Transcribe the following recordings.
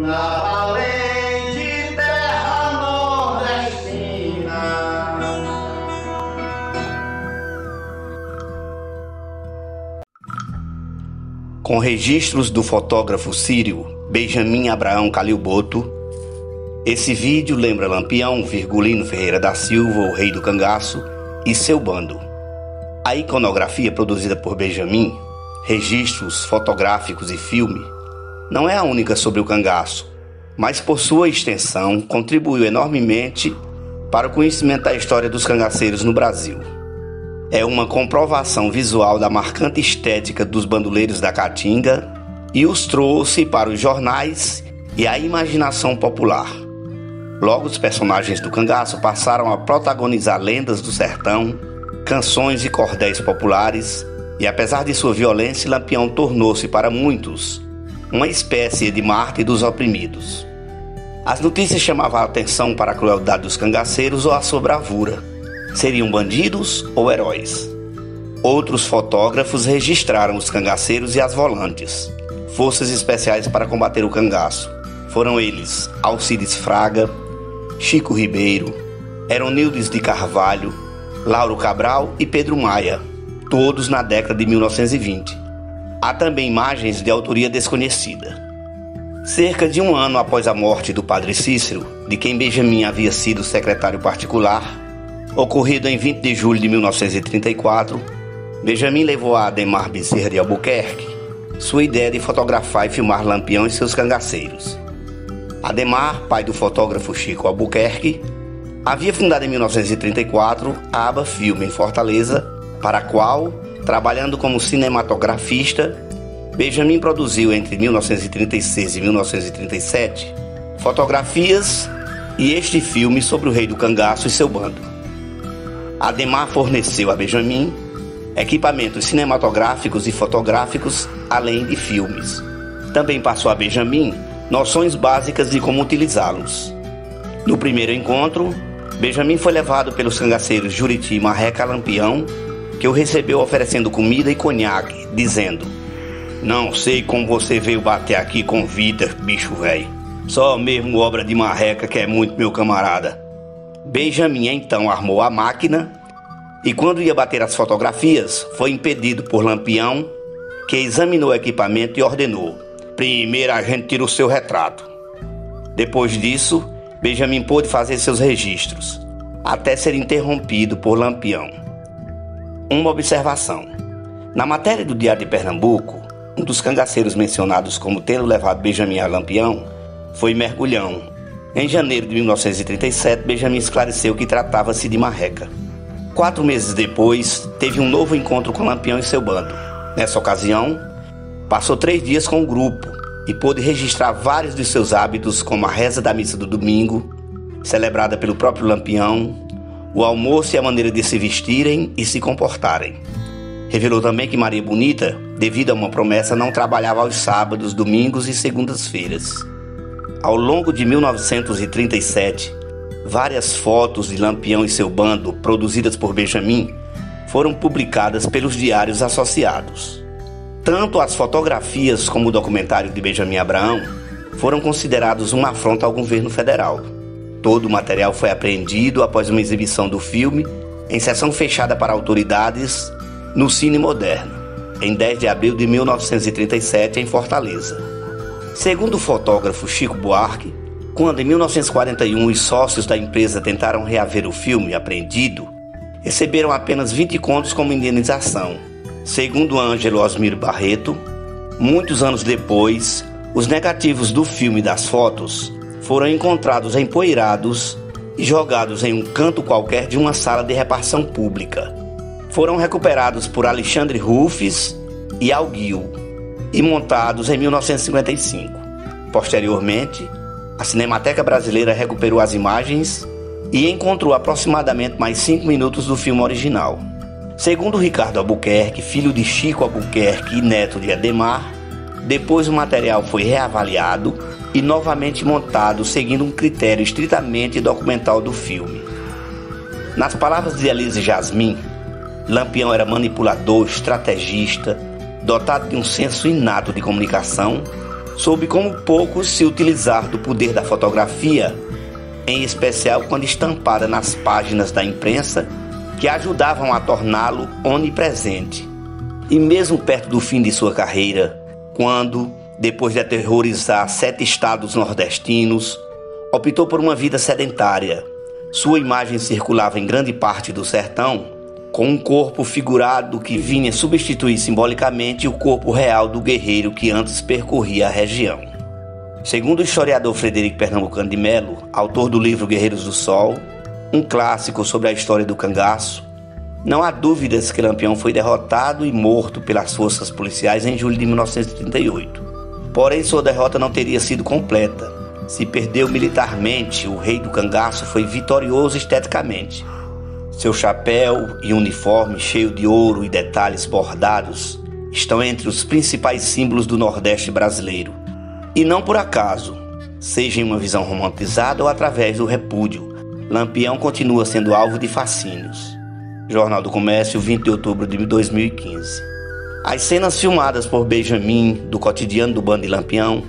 na valente terra nordestina. Com registros do fotógrafo sírio Benjamin Abraão Calilboto, esse vídeo lembra Lampião Virgulino Ferreira da Silva, o rei do cangaço, e seu bando. A iconografia produzida por Benjamin, registros fotográficos e filme, não é a única sobre o cangaço, mas por sua extensão contribuiu enormemente para o conhecimento da história dos cangaceiros no Brasil. É uma comprovação visual da marcante estética dos bandoleiros da Caatinga e os trouxe para os jornais e a imaginação popular. Logo, os personagens do cangaço passaram a protagonizar lendas do sertão, canções e cordéis populares, e apesar de sua violência, Lampião tornou-se para muitos uma espécie de Marte dos oprimidos. As notícias chamavam a atenção para a crueldade dos cangaceiros ou a sua bravura. Seriam bandidos ou heróis? Outros fotógrafos registraram os cangaceiros e as volantes, forças especiais para combater o cangaço. Foram eles Alcides Fraga, Chico Ribeiro, Eronildes de Carvalho, Lauro Cabral e Pedro Maia, todos na década de 1920. Há também imagens de autoria desconhecida. Cerca de um ano após a morte do padre Cícero, de quem Benjamin havia sido secretário particular, ocorrido em 20 de julho de 1934, Benjamin levou a Ademar Bezerra de Albuquerque sua ideia de fotografar e filmar Lampião e seus cangaceiros. Ademar, pai do fotógrafo Chico Albuquerque, havia fundado em 1934 a Aba Filme em Fortaleza, para a qual, trabalhando como cinematografista, Benjamin produziu entre 1936 e 1937 fotografias e este filme sobre o rei do cangaço e seu bando. Ademar forneceu a Benjamin equipamentos cinematográficos e fotográficos, além de filmes. Também passou a Benjamin noções básicas de como utilizá-los. No primeiro encontro, Benjamin foi levado pelos cangaceiros Juriti Marreca Lampião, que o recebeu oferecendo comida e conhaque, dizendo: Não sei como você veio bater aqui com vida, bicho velho. Só mesmo obra de marreca que é muito meu camarada. Benjamin então armou a máquina e quando ia bater as fotografias, foi impedido por Lampião, que examinou o equipamento e ordenou: Primeiro a gente tira o seu retrato. Depois disso, Benjamin pôde fazer seus registros, até ser interrompido por Lampião. Uma observação: na matéria do Diário de Pernambuco, um dos cangaceiros mencionados como tendo levado Benjamin a Lampião foi Mergulhão. Em janeiro de 1937, Benjamin esclareceu que tratava-se de marreca. Quatro meses depois, teve um novo encontro com Lampião e seu bando. Nessa ocasião, passou três dias com o grupo e pôde registrar vários de seus hábitos, como a reza da missa do domingo, celebrada pelo próprio Lampião, o almoço e a maneira de se vestirem e se comportarem. Revelou também que Maria Bonita, devido a uma promessa, não trabalhava aos sábados, domingos e segundas-feiras. Ao longo de 1937, Várias fotos de Lampião e seu bando, produzidas por Benjamin, foram publicadas pelos diários associados. Tanto as fotografias como o documentário de Benjamin Abraão foram considerados uma afronta ao governo federal. Todo o material foi apreendido após uma exibição do filme em sessão fechada para autoridades no Cine Moderno, em 10 de abril de 1937, em Fortaleza. Segundo o fotógrafo Chico Buarque, quando em 1941 os sócios da empresa tentaram reaver o filme apreendido, receberam apenas 20 contos como indenização. Segundo Ângelo Osmir Barreto, muitos anos depois, os negativos do filme e das fotos foram encontrados empoeirados e jogados em um canto qualquer de uma sala de repartição pública. Foram recuperados por Alexandre Rufes e Alguil e montados em 1955. Posteriormente, a Cinemateca Brasileira recuperou as imagens e encontrou aproximadamente mais cinco minutos do filme original. Segundo Ricardo Albuquerque, filho de Chico Albuquerque e neto de Ademar, depois o material foi reavaliado e novamente montado seguindo um critério estritamente documental do filme. Nas palavras de Elise Jasmin, Lampião era manipulador, estrategista, dotado de um senso inato de comunicação soube como poucos se utilizar do poder da fotografia, em especial quando estampada nas páginas da imprensa, que ajudavam a torná-lo onipresente. E mesmo perto do fim de sua carreira, quando, depois de aterrorizar sete estados nordestinos, optou por uma vida sedentária, sua imagem circulava em grande parte do sertão, com um corpo figurado que vinha substituir simbolicamente o corpo real do guerreiro que antes percorria a região. Segundo o historiador Frederico Pernambucano de Melo, autor do livro Guerreiros do Sol, um clássico sobre a história do cangaço, não há dúvidas que Lampião foi derrotado e morto pelas forças policiais em julho de 1938. Porém, sua derrota não teria sido completa. Se perdeu militarmente, o rei do cangaço foi vitorioso esteticamente. Seu chapéu e uniforme cheio de ouro e detalhes bordados estão entre os principais símbolos do Nordeste brasileiro. E não por acaso, seja em uma visão romantizada ou através do repúdio, Lampião continua sendo alvo de fascínios. Jornal do Comércio, 20 de outubro de 2015. As cenas filmadas por Benjamin do cotidiano do Bando de Lampião,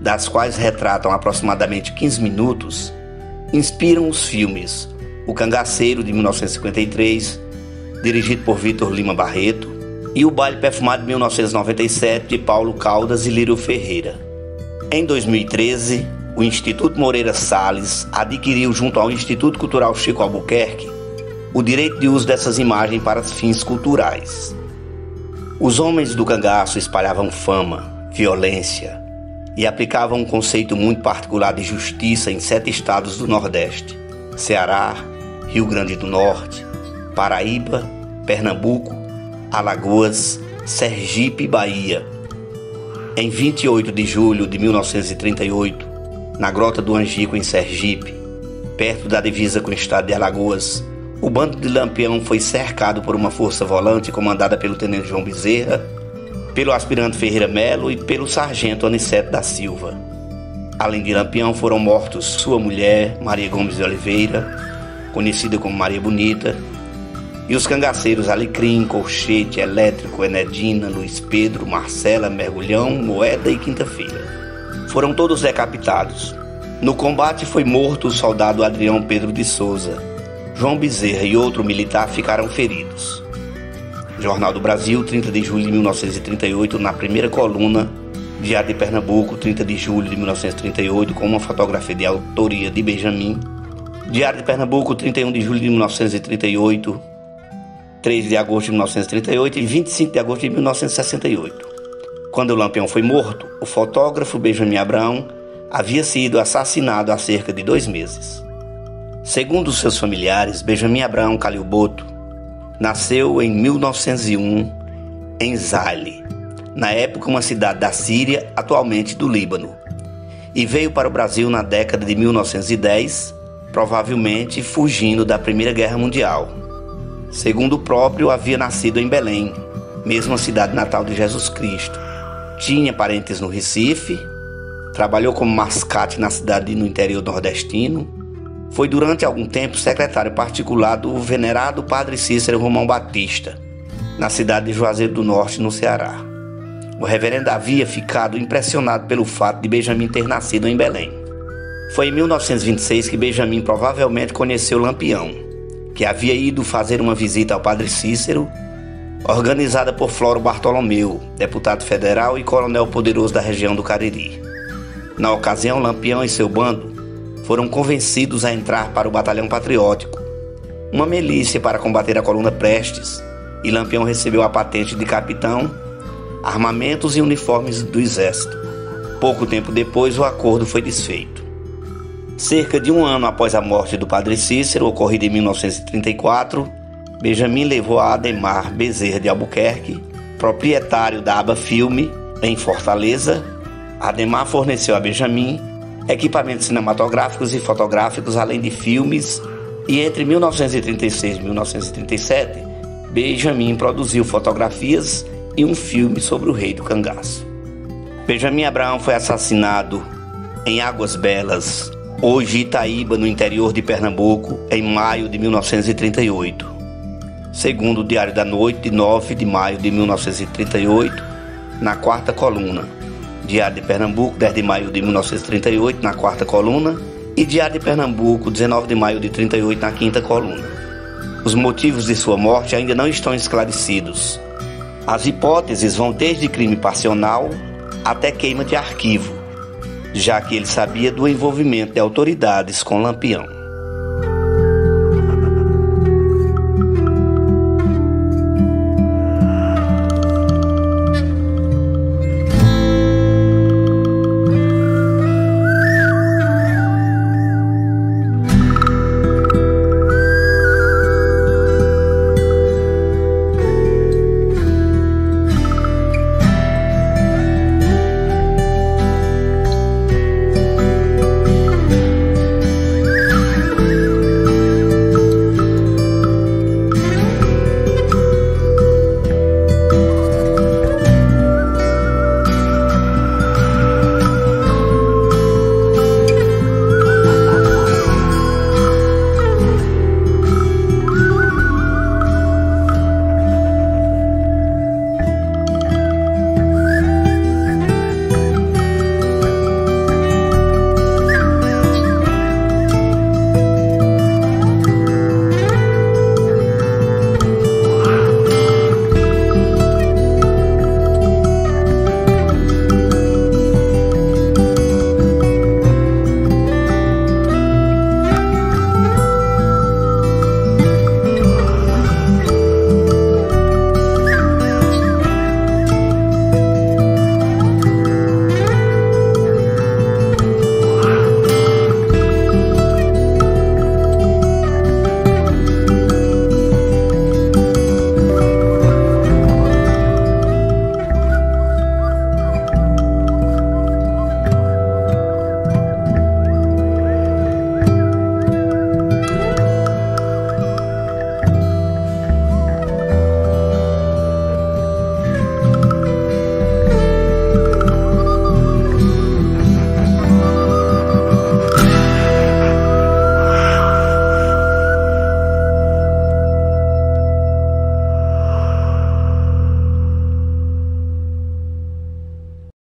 das quais retratam aproximadamente 15 minutos, inspiram os filmes o Cangaceiro, de 1953, dirigido por Vitor Lima Barreto, e O Baile Perfumado, de 1997, de Paulo Caldas e Lírio Ferreira. Em 2013, o Instituto Moreira Salles adquiriu, junto ao Instituto Cultural Chico Albuquerque, o direito de uso dessas imagens para fins culturais. Os homens do cangaço espalhavam fama, violência e aplicavam um conceito muito particular de justiça em sete estados do Nordeste: Ceará, Rio Grande do Norte, Paraíba, Pernambuco, Alagoas, Sergipe e Bahia. Em 28 de julho de 1938, na Grota do Angico, em Sergipe, perto da divisa com o estado de Alagoas, o bando de Lampião foi cercado por uma força volante comandada pelo tenente João Bezerra, pelo aspirante Ferreira Melo e pelo sargento Aniceto da Silva. Além de Lampião, foram mortos sua mulher, Maria Gomes de Oliveira, conhecida como Maria Bonita, e os cangaceiros Alecrim, Colchete, Elétrico, Enedina, Luiz Pedro, Marcela, Mergulhão, Moeda e Quinta-feira. Foram todos decapitados. No combate foi morto o soldado Adrião Pedro de Souza. João Bezerra e outro militar ficaram feridos. Jornal do Brasil, 30 de julho de 1938, na primeira coluna, Diário de Pernambuco, 30 de julho de 1938, com uma fotografia de autoria de Benjamin Diário de Pernambuco, 31 de julho de 1938, 3 de agosto de 1938 e 25 de agosto de 1968. Quando o Lampião foi morto, o fotógrafo Benjamin Abrão havia sido assassinado há cerca de dois meses. Segundo seus familiares, Benjamin Abrão Calilboto nasceu em 1901 em Zale, na época uma cidade da Síria, atualmente do Líbano, e veio para o Brasil na década de 1910 provavelmente fugindo da Primeira Guerra Mundial. Segundo o próprio, havia nascido em Belém, mesma cidade natal de Jesus Cristo. Tinha parentes no Recife, trabalhou como mascate na cidade no interior nordestino. Foi durante algum tempo secretário particular do venerado Padre Cícero Romão Batista, na cidade de Juazeiro do Norte, no Ceará. O reverendo havia ficado impressionado pelo fato de Benjamin ter nascido em Belém. Foi em 1926 que Benjamin provavelmente conheceu Lampião, que havia ido fazer uma visita ao padre Cícero, organizada por Floro Bartolomeu, deputado federal e coronel poderoso da região do Cariri. Na ocasião, Lampião e seu bando foram convencidos a entrar para o Batalhão Patriótico, uma milícia para combater a coluna Prestes, e Lampião recebeu a patente de capitão, armamentos e uniformes do exército. Pouco tempo depois, o acordo foi desfeito. Cerca de um ano após a morte do padre Cícero, ocorrida em 1934, Benjamin levou a Ademar Bezerra de Albuquerque, proprietário da Aba Filme, em Fortaleza. Ademar forneceu a Benjamin equipamentos cinematográficos e fotográficos, além de filmes, e entre 1936 e 1937, Benjamin produziu fotografias e um filme sobre o rei do cangaço. Benjamin Abraão foi assassinado em Águas Belas, hoje Itaíba, no interior de Pernambuco, em maio de 1938. Segundo o Diário da Noite, de 9 de maio de 1938, na quarta coluna. Diário de Pernambuco, 10 de maio de 1938, na quarta coluna, e Diário de Pernambuco, 19 de maio de 38, na quinta coluna. Os motivos de sua morte ainda não estão esclarecidos. As hipóteses vão desde crime passional até queima de arquivo, já que ele sabia do envolvimento de autoridades com Lampião.